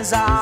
eyes are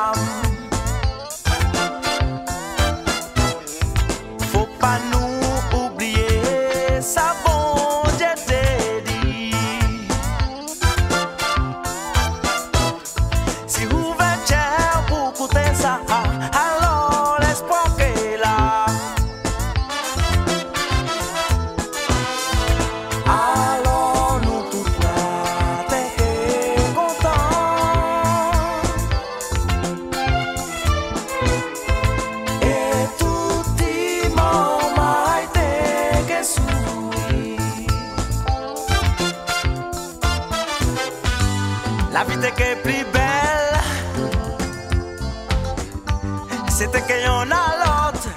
siete che più bella. Siete che una lot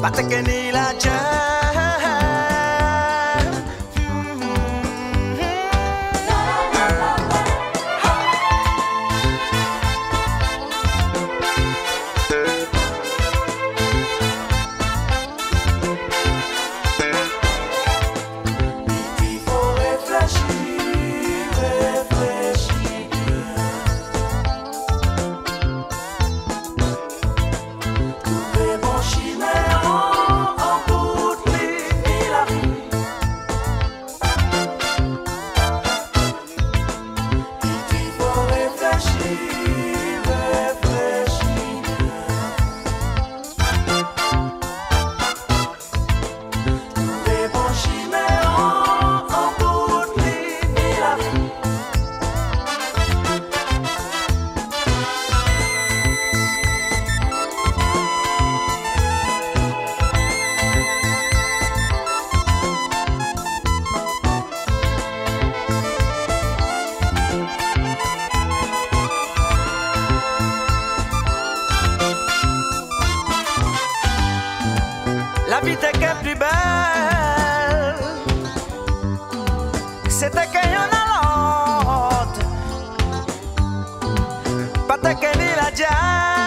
fate che ni la c'è La vie était que plus belle. C'était que y'en a l'autre Pas que ni la diable